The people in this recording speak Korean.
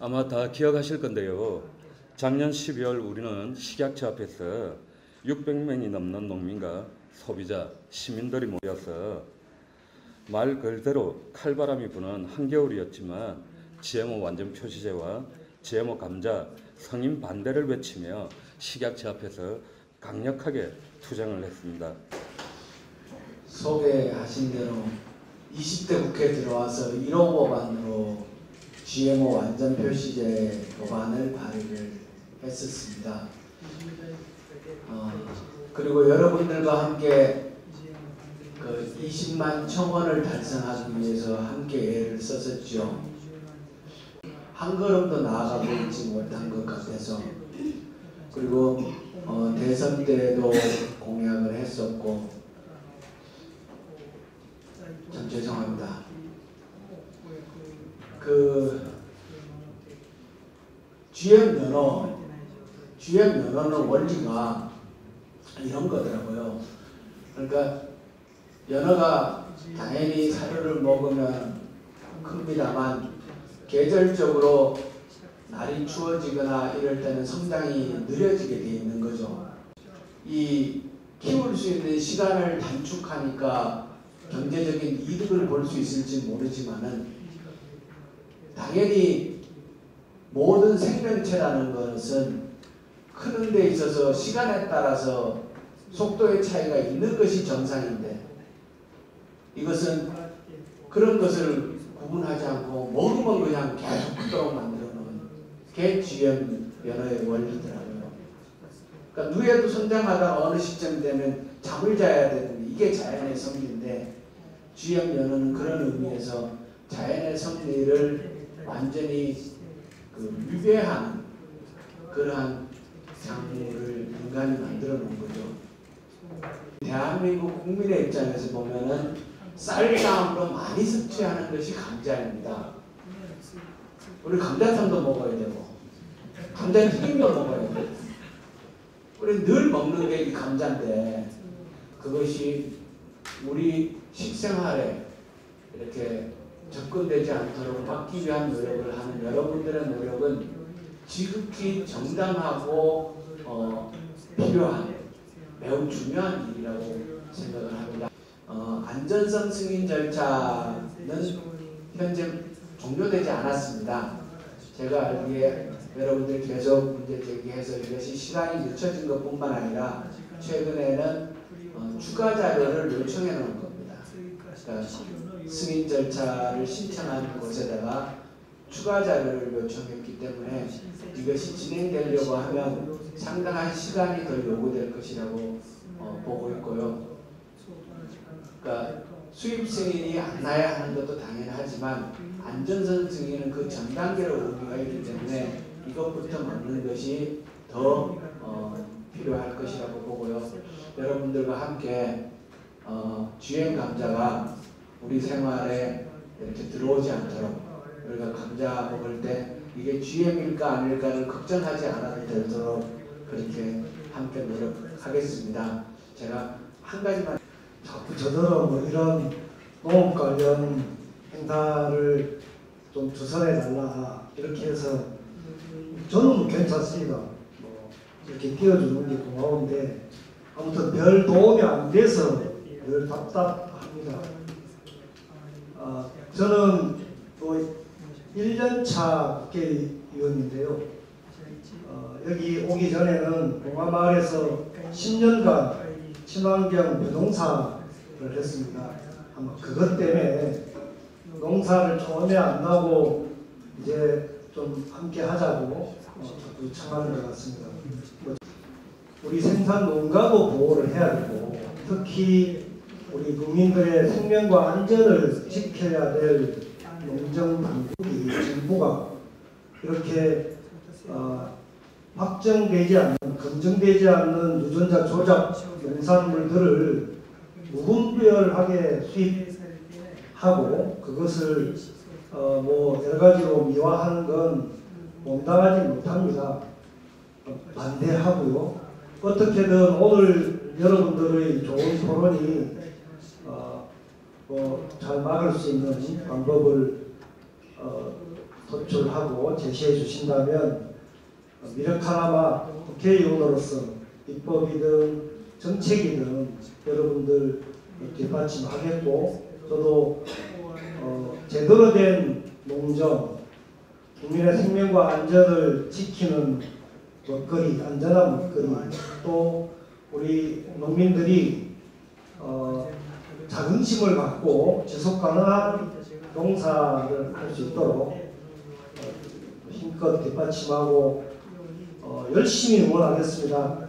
아마 다 기억하실 건데요. 작년 12월 우리는 식약처 앞에서 600명이 넘는 농민과 소비자, 시민들이 모여서 말 그대로 칼바람이 부는 한겨울이었지만 GMO 완전 표시제와 GMO 감자 성인 반대를 외치며 식약처 앞에서 강력하게 투쟁을 했습니다. 소개하신 대로 20대 국회 들어와서 1호 법안으로 GMO 완전 표시제 법안을 발의를 했었습니다. 어, 그리고 여러분들과 함께 그 20만 청원을 달성하기 위해서 함께 애를 썼었죠. 한 걸음도 나아가고 있지 못한 것 그리고 어, 대선 때도 공약을 했었고 참 죄송합니다. 그 GM 면허, GM 면허는 원리가 이런 거더라고요. 그러니까 연어가 당연히 사료를 먹으면 큽니다만 계절적으로 날이 추워지거나 이럴 때는 성장이 느려지게 돼 있는 거죠. 이 키울 수 있는 시간을 단축하니까 경제적인 이득을 볼 수 있을지 모르지만은 당연히 모든 생명체라는 것은 크는 데 있어서 시간에 따라서 속도의 차이가 있는 것이 정상인데 이것은 그런 것을 구분하지 않고 먹으면 그냥 계속 크도록 만들어 게 GM 연어의 원리더라고요. 그러니까 누에도 성장하다가 어느 시점 되면 잠을 자야 되는데 이게 자연의 섭리인데 GM 연어는 그런 의미에서 자연의 섭리를 완전히 그 위배하는 그러한 작물을 인간이 만들어 놓은 거죠. 대한민국 국민의 입장에서 보면은 쌀다음으로 많이 섭취하는 것이 감자입니다. 우리 감자탕도 먹어야 되고 감자튀김도 먹어야 되고 우리 늘 먹는 게 이 감자인데 그것이 우리 식생활에 이렇게 접근되지 않도록 막기 위한 노력을 하는 여러분들의 노력은 지극히 정당하고 어, 필요한 매우 중요한 일이라고 생각을 합니다. 어, 안전성 승인 절차는 현재 종료되지 않았습니다. 제가 알기에 여러분들 계속 문제 제기해서 이것이 시간이 늦춰진 것뿐만 아니라 최근에는 어, 추가 자료를 요청해 놓은 겁니다. 그러니까 승인 절차를 신청한 곳에다가 추가 자료를 요청했기 때문에 이것이 진행되려고 하면 상당한 시간이 더 요구될 것이라고 어, 보고 있고요. 그러니까 수입 승인이 안 나야 하는 것도 당연하지만 안전성 승인은 그 전 단계로 의미가 있기 때문에 이것부터 막는 것이 더 어, 필요할 것이라고 보고요. 여러분들과 함께 어, GM 감자가 우리 생활에 이렇게 들어오지 않도록 우리가 감자 먹을 때 이게 GM일까 아닐까를 걱정하지 않아도 되도록 그렇게 함께 노력하겠습니다. 제가 한 가지만 자꾸 저더러 뭐 이런 농업 관련 행사를 좀 주선해 달라 이렇게 해서 저는 괜찮습니다. 뭐 이렇게 띄워주는 게 고마운데 아무튼 별 도움이 안 돼서 늘 답답합니다. 아, 저는 또 1년차 국회의원인데요. 어, 여기 오기 전에는 봉화마을에서 10년간 친환경 부동산을 했습니다. 아마 그것 때문에 농사를 처음에 안 나고 이제 좀 함께 하자고 어, 자꾸 청하는 것 같습니다. 뭐 우리 생산 농가도 보호를 해야 되고 특히 우리 국민들의 생명과 안전을 지켜야 될 농정 당국이 정부가 이렇게 어, 확정되지 않는 검증되지 않는 유전자 조작 농산물들을 무분별하게 수입하고 그것을 어, 뭐 여러 가지로 미화하는 건 온당하지 못합니다. 어, 반대하고요. 어떻게든 오늘 여러분들의 좋은 토론이 어, 뭐잘 막을 수 있는 방법을 어, 도출하고 제시해 주신다면 어, 미력하나마 국회의원으로서 입법이든 정책이든 여러분들 뒷받침하겠고 저도 어, 제대로 된 농정 국민의 생명과 안전을 지키는 먹거리, 안전한 먹거리 또 우리 농민들이 어, 자긍심을 갖고 지속 가능한 농사를 할 수 있도록 어, 힘껏 뒷받침하고 어, 열심히 응원하겠습니다.